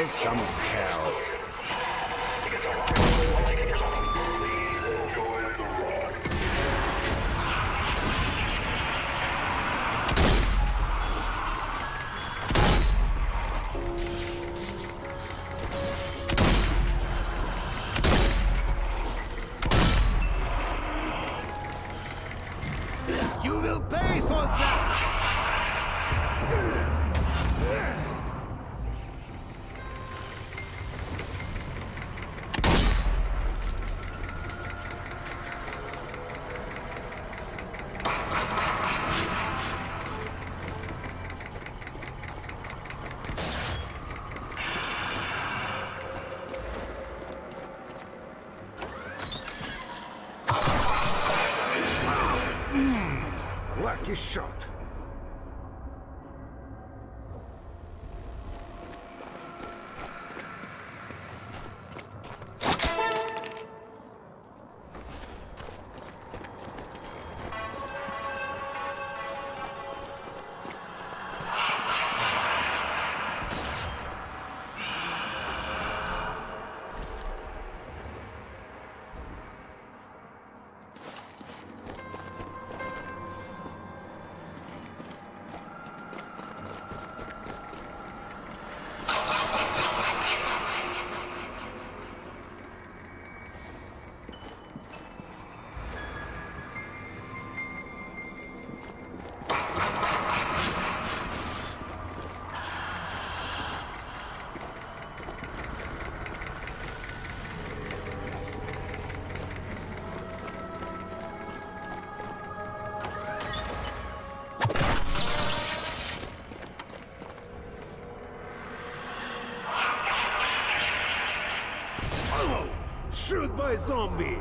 is some cows. Que shot Shoot by zombie!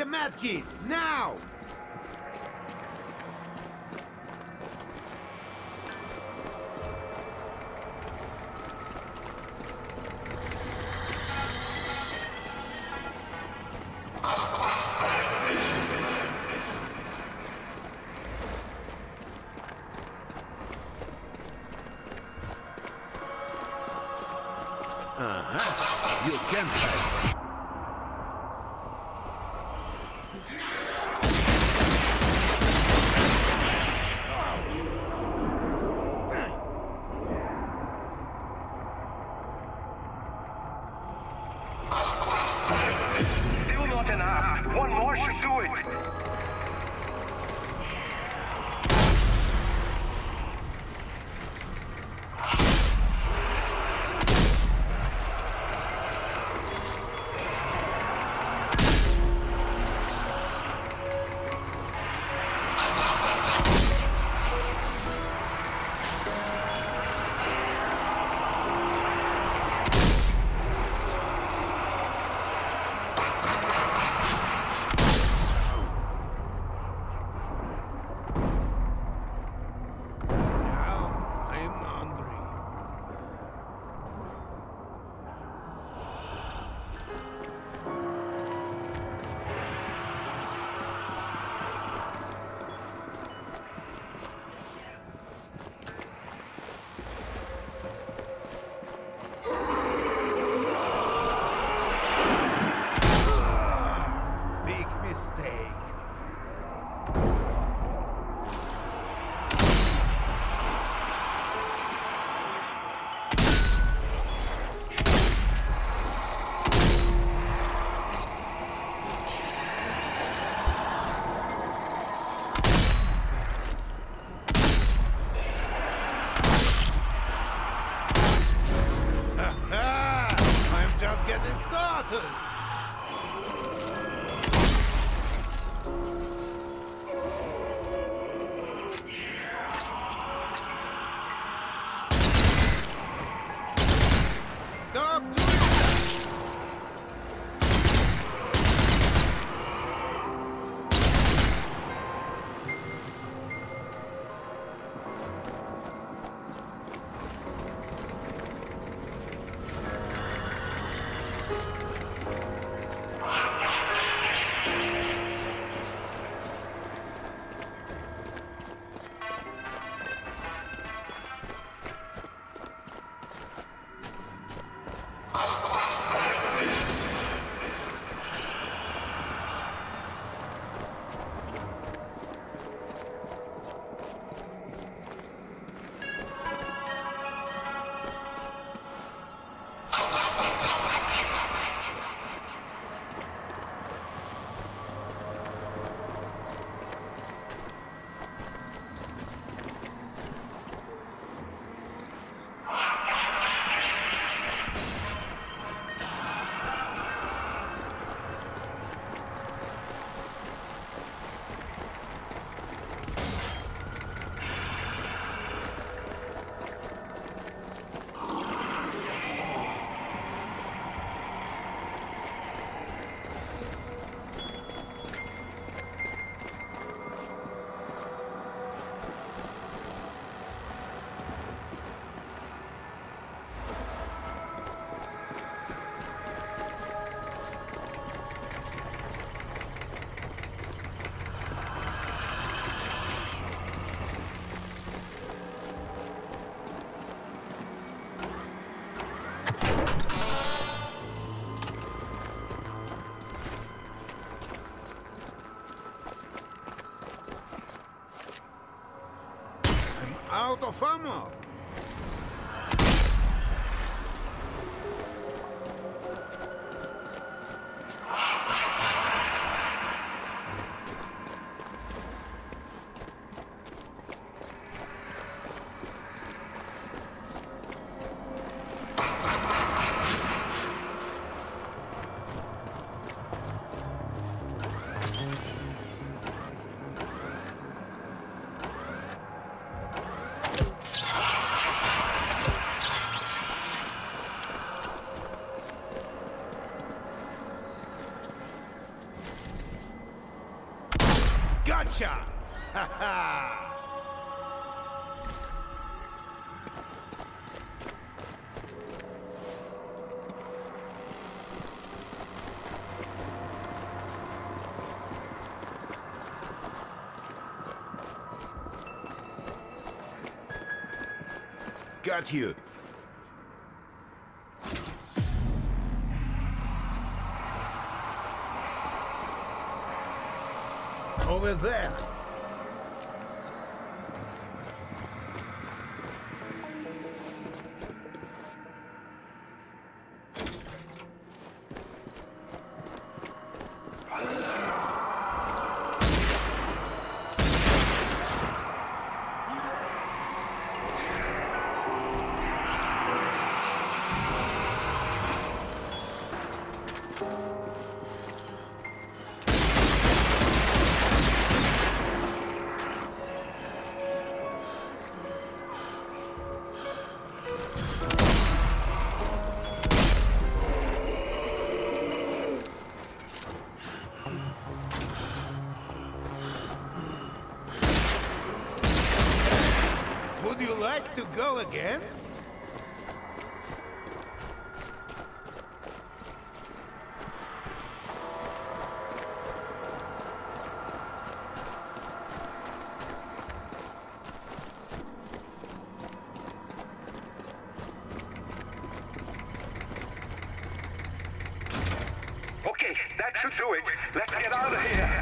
the medkit, now! I'm out Gotcha! Ha ha! Got you. Over there. Again? Okay, that should do it. Let's get out of here.